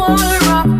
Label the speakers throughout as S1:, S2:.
S1: wanna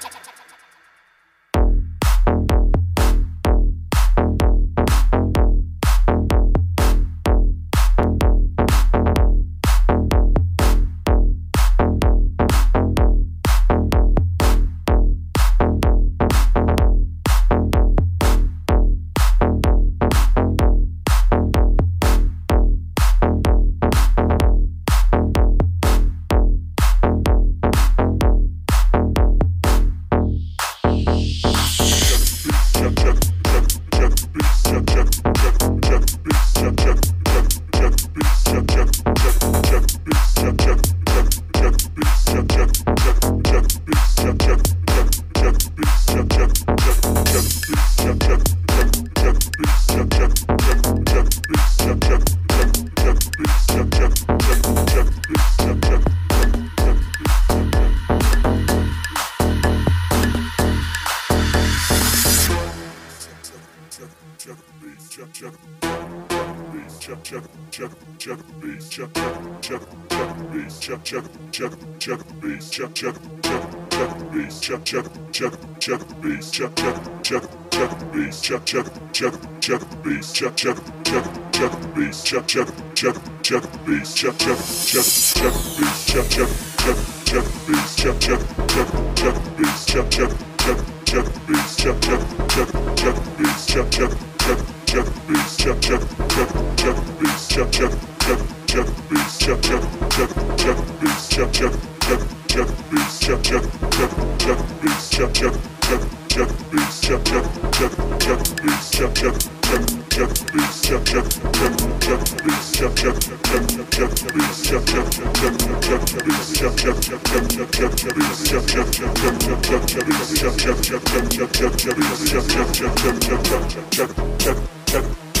S1: check check the check the check the bass check check the check the check the bass check check the check the check the bass check check the check the check the bass check check the check the check the bass check check the check the check the bass check check the check the check the bass check check the check the check the bass check check the check the check the bass check check the check the check the bass check check the check the check the bass check check the check the check the bass check check the check the check the bass check check the check the check the bass check check the check the check the bass check check the check the check the bass, check check check check the bass, check check check check the bass, check check check check the bass, check check check check the bass, check check check check the bass, check check check check the bass, check check check check the bass, check check check check the bass, check check check check check the bass, check check check check check check the bass, check check check check check check check the bass, check check check check check check check check check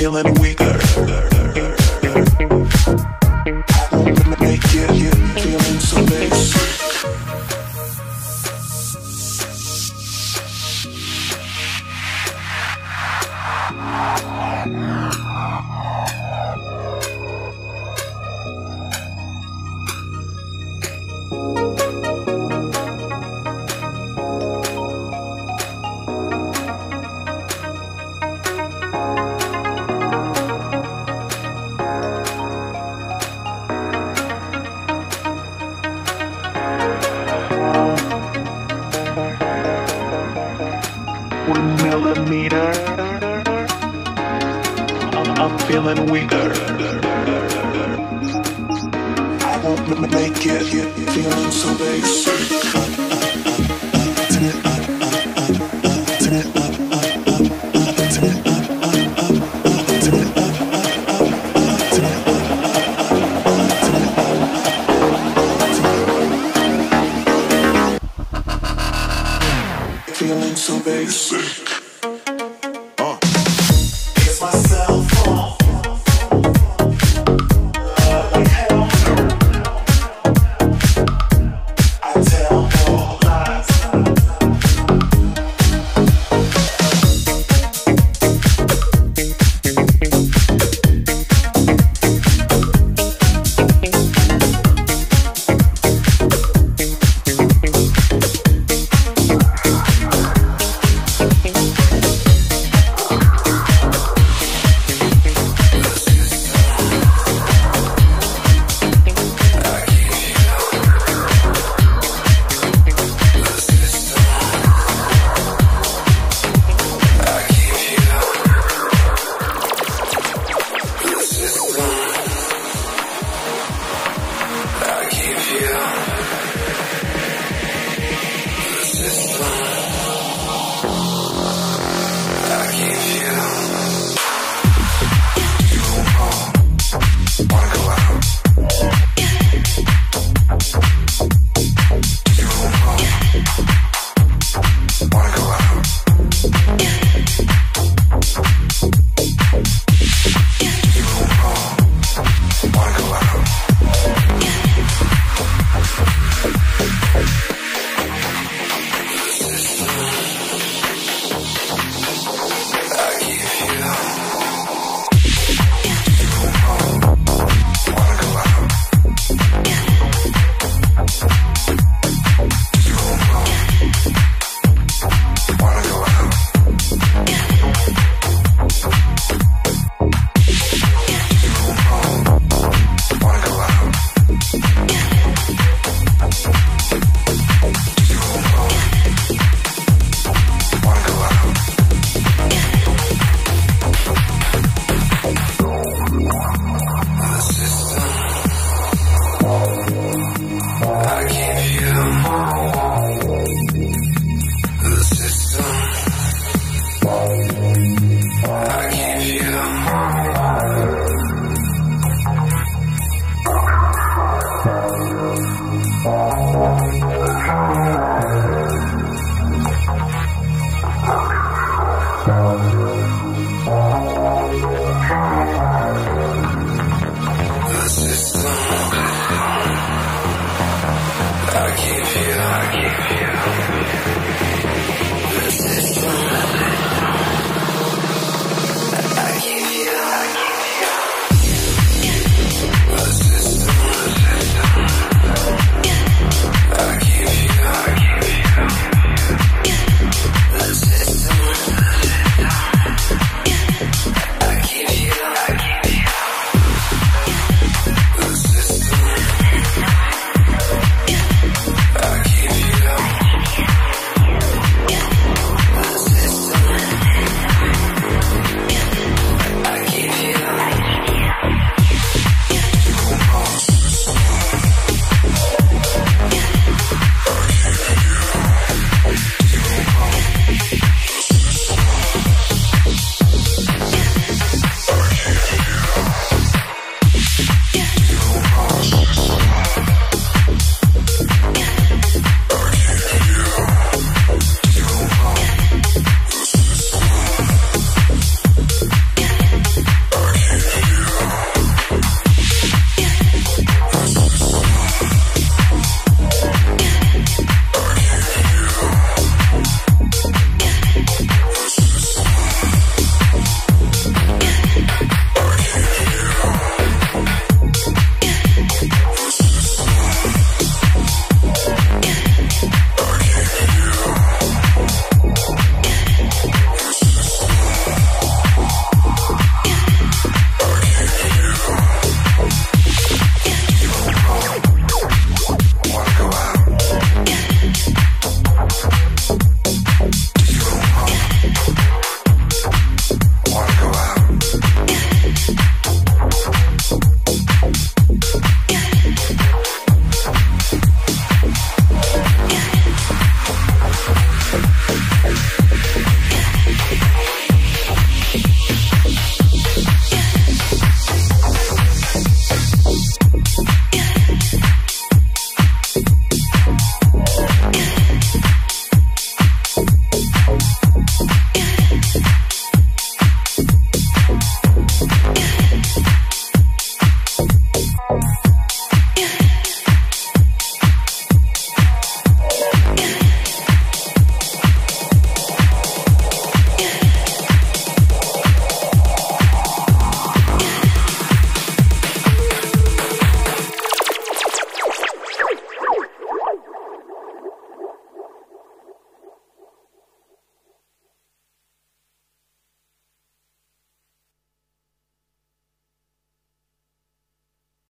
S2: feeling weaker.